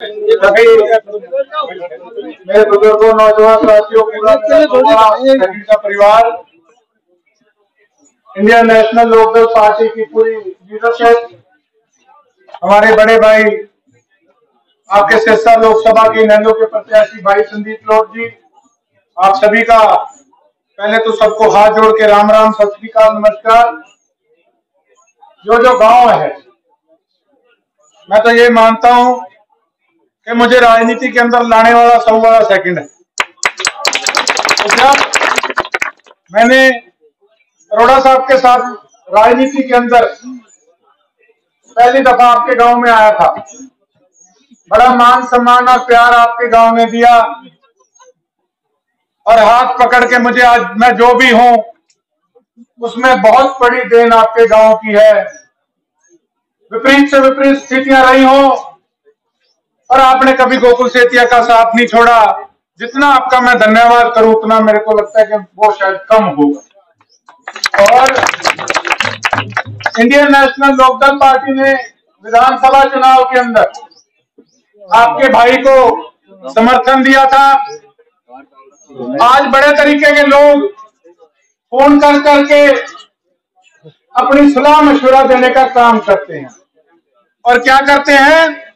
मेरे बुज़ुर्गों, नौजवान साथियों पूरा का परिवार इंडियन नेशनल लोकदल पार्टी की पूरी लीडरशिप हमारे बड़े भाई आपके सिरसा लोकसभा के नैनो के प्रत्याशी भाई संदीप लोट जी, आप सभी का पहले तो सबको हाथ जोड़ के राम राम, सत श्रीकाल नमस्कार। जो जो गाँव है, मैं तो ये मानता हूँ कि मुझे राजनीति के अंदर लाने वाला सौ वाला सेकंड है। तो जब मैंने अरोड़ा साहब के साथ राजनीति के अंदर पहली दफ़ा आपके गाँव में आया था। बड़ा मान सम्मान और प्यार आपके गाँव में दिया और हाथ पकड़ के मुझे आज मैं जो भी हूँ, उसमें बहुत बड़ी देन आपके गाँव की है। विपरीत से विपरीत स्थितियाँ रही हों और आपने कभी गोकुल सेतिया का साथ नहीं छोड़ा। जितना आपका मैं धन्यवाद करूँ, उतना मेरे को लगता है कि वो शायद कम होगा। और इंडियन नेशनल लोकदल पार्टी ने विधानसभा चुनाव के अंदर आपके भाई को समर्थन दिया था। आज बड़े तरीके के लोग फ़ोन कर करके अपनी सलाह मशुरा देने का काम करते हैं। और क्या करते हैं?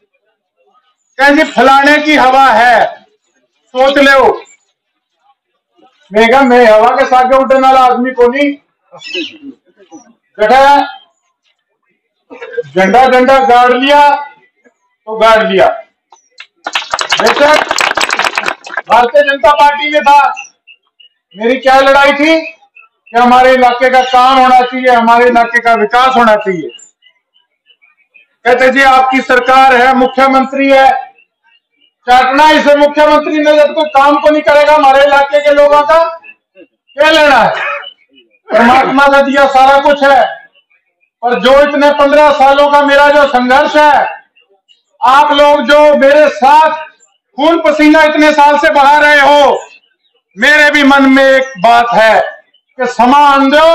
कह जी फलाने की हवा है। सोच लो मैं कहा, मैं हवा के सागे उठने वाला आदमी को नहीं। बैठा झंडा झंडा गाड़ लिया तो गाड़ लिया। बेशक भारतीय जनता पार्टी में था। मेरी क्या लड़ाई थी? कि हमारे इलाके का काम होना चाहिए, हमारे इलाके का विकास होना चाहिए। कहते जी, आपकी सरकार है, मुख्यमंत्री है। चाटना इसे मुख्यमंत्री ने जब कोई काम को नहीं करेगा हमारे इलाके के लोगों का? क्या लेना है? परमात्मा का दिया सारा कुछ है। और जो इतने पंद्रह सालों का मेरा जो संघर्ष है, आप लोग जो मेरे साथ खून पसीना इतने साल से बहा रहे हो, मेरे भी मन में एक बात है कि समान दो,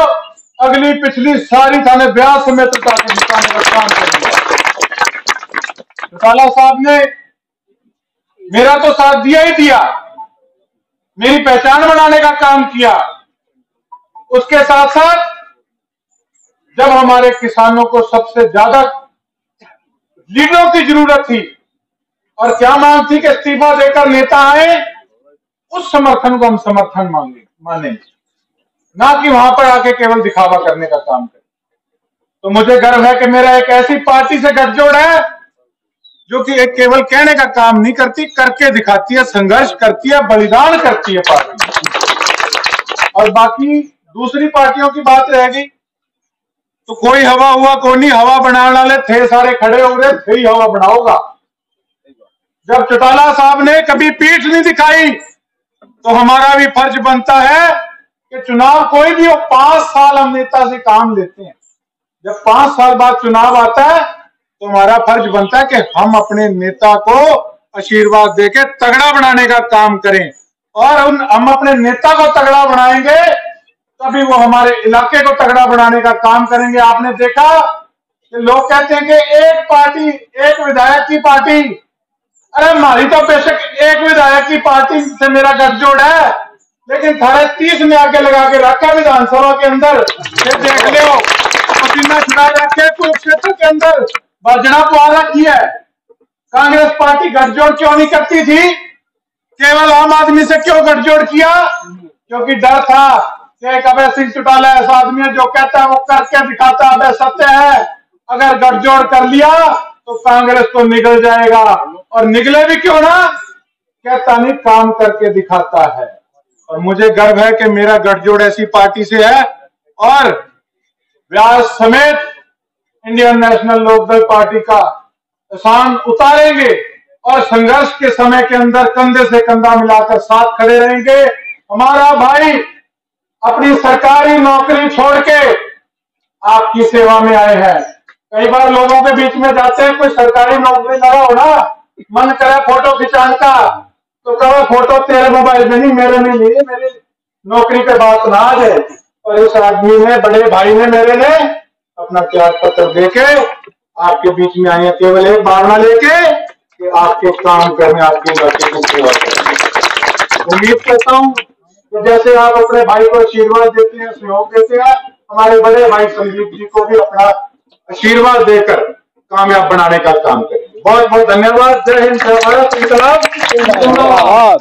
अगली पिछली सारी थाने ब्याह समेत काम कर दिया साहब ने मेरा तो साथ दिया ही दिया। मेरी पहचान बनाने का काम किया। उसके साथ साथ जब हमारे किसानों को सबसे ज़्यादा लीडरों की ज़रूरत थी और क्या मांग थी कि इस्तीफा देकर नेता आए, उस समर्थन को हम समर्थन मांगे माने ना कि वहाँ पर आके केवल दिखावा करने का काम करें। तो मुझे गर्व है कि मेरा एक ऐसी पार्टी से गठजोड़ है जो कि एक केवल कहने का काम नहीं करती, करके दिखाती है, संघर्ष करती है, बलिदान करती है पार्टी। और बाकी दूसरी पार्टियों की बात रहेगी तो कोई हवा हुआ, कोई नहीं, हवा बनाने वाले थे सारे खड़े हो गए थे ही हवा बनाओगा जब चौटाला साहब ने कभी पीठ नहीं दिखाई तो हमारा भी फ़र्ज़ बनता है कि चुनाव कोई भी हो, पाँच साल हम नेता से काम लेते हैं। जब पाँच साल बाद चुनाव आता है तो हमारा फ़र्ज़ बनता है कि हम अपने नेता को आशीर्वाद देके तगड़ा बनाने का काम करें। और उन, हम अपने नेता को तगड़ा बनाएँगे, तभी वो हमारे इलाके को तगड़ा बनाने का काम करेंगे। आपने देखा कि लोग कहते हैं कि एक पार्टी, एक विधायक की पार्टी। अरे हमारी तो बेशक एक विधायक की पार्टी से मेरा गठजोड़ है, लेकिन साढ़े तीस में आगे लगा के रखा विधानसभा के अंदर। देख लो। पसीना छुड़ा रखे कुरुक्षेत्र के अंदर बजना पुआरा की है। कांग्रेस पार्टी गठजोड़ क्यों नहीं करती थी? केवल आम आदमी से क्यों गठजोड़ किया? क्योंकि डर था एक अभय सिंह चौटाला ऐसा आदमी है जो कहता है वो करके दिखाता है अभय सत्य है। अगर गठजोड़ कर लिया तो कांग्रेस तो निकल जाएगा। और निकले भी क्यों ना? कहता नहीं, काम करके दिखाता है। और मुझे गर्व है कि मेरा गठजोड़ ऐसी पार्टी से है। और व्यास समेत इंडियन नेशनल लोकदल पार्टी का किसान उतारेंगे और संघर्ष के समय के अंदर कंधे से कंधा मिलाकर साथ खड़े रहेंगे। हमारा भाई अपनी सरकारी नौकरी छोड़ के आपकी सेवा में आए हैं। कई बार लोगों के बीच में जाते हैं, कोई सरकारी नौकरी लगा हो ना, मन करे फ़ोटो खिंचाने का तो कहो फ़ोटो तेरे मोबाइल में नहीं, मेरे में नहीं मेरी नौकरी पे बात ना आ जाए। और इस आदमी ने, बड़े भाई ने मेरे ने अपना त्याग पत्र देके आपके बीच में आए केवल एक भावना लेके कि आपके काम करने, आपके लड़के को सेवा करें। उम्मीद करता हूँ कि जैसे आप अपने भाई को आशीर्वाद देते हैं, सहयोग देते हैं, हमारे बड़े भाई संदीप जी को भी अपना आशीर्वाद देकर कामयाब बनाने का काम करेंगे। बहुत बहुत धन्यवाद। जय हिंद, जय भारत धन्यवाद।